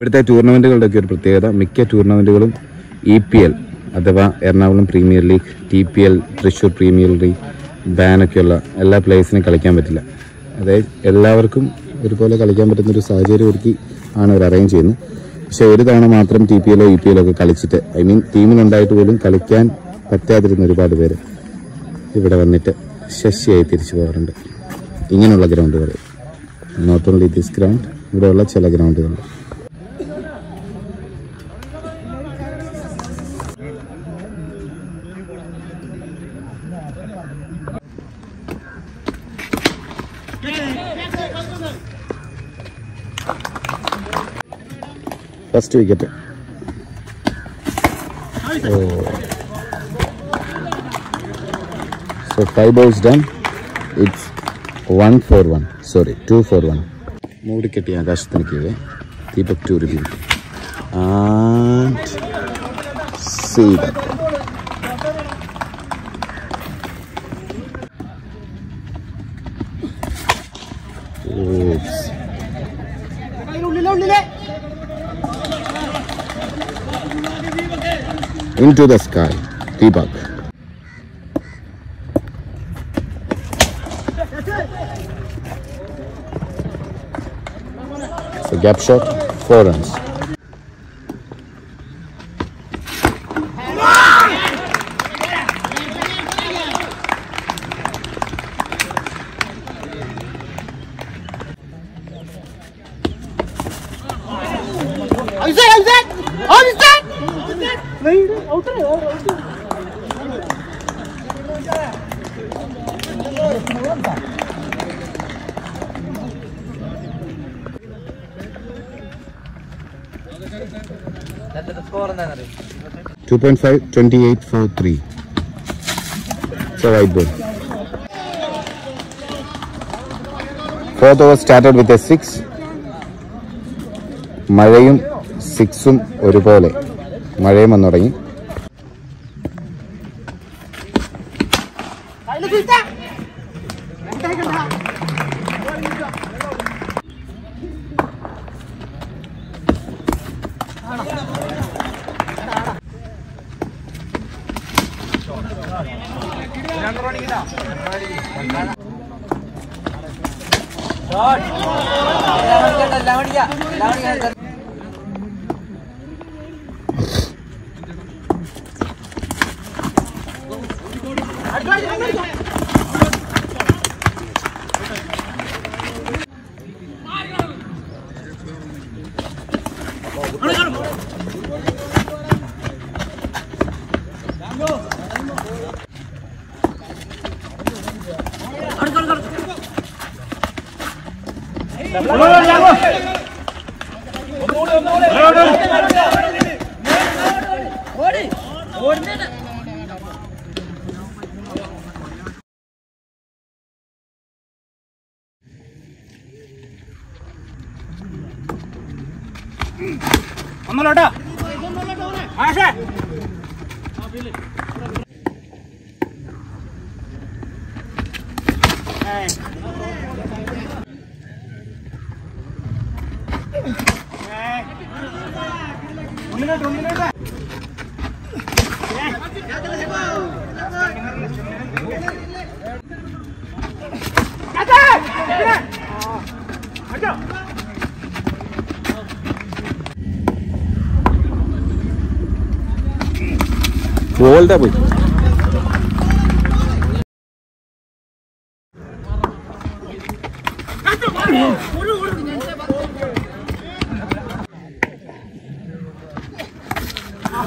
ഇവിടുത്തെ ടൂർണമെന്റുകളുടെ ഒക്കെ ഒരു പ്രത്യേകത. മിക്ക ടൂർണമെന്റുകളും ഇ പി എൽ അഥവാ Ernakulam premier league T P L Thrissur premier league ബാനൊക്കെയുള്ള എല്ലാ പ്ലേയേഴ്സിനും കളിക്കാൻ പറ്റില്ല. അതായത് എല്ലാവർക്കും ഒരുപോലെ കളിക്കാൻ പറ്റുന്ന ഒരു സാഹചര്യം ഒരുക്കി ആണ് അവർ അറേഞ്ച് ചെയ്യുന്നത്. പക്ഷേ ഒരു തവണ മാത്രം ടി പി എല്ലോ ഇ പി എല്ലോ ഒക്കെ കളിച്ചിട്ട് ഐ മീൻ ടീമിനുണ്ടായിട്ട് പോലും കളിക്കാൻ പറ്റാതിരുന്ന ഒരുപാട് പേര് ഇവിടെ വന്നിട്ട് ശശിയായി തിരിച്ചു പോകാറുണ്ട്. ഇങ്ങനെയുള്ള ഗ്രൗണ്ടുകൾ നോട്ട് ഓൺലി ദിസ് ഗ്രൗണ്ട് ഇവിടെയുള്ള ചില ഗ്രൗണ്ടുകൾ first wicket oh so five balls done it's one four one sorry two four one മൂടിക്കെട്ടി ആകാശത്തിന് കീഴെ Deepak to review and see that Oops. Into the sky, Deepak. A gap shot, four runs. Score എന്താണെന്നറിയോ 2.5, 28 for 3. So white ball. Fourth over started with a 6. മഴയും സിക്സും ഒരുപോലെ മഴയും വന്നു തുടങ്ങി എല്ലാം അടിക്കാം എല്ലാം 올라가 올라가 올라가 올라가 올라가 പഠിക്കാം Bolda boy.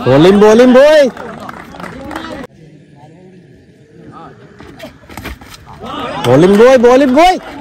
Bowling, bowling, boy. Bowling, boy, bowling, boy.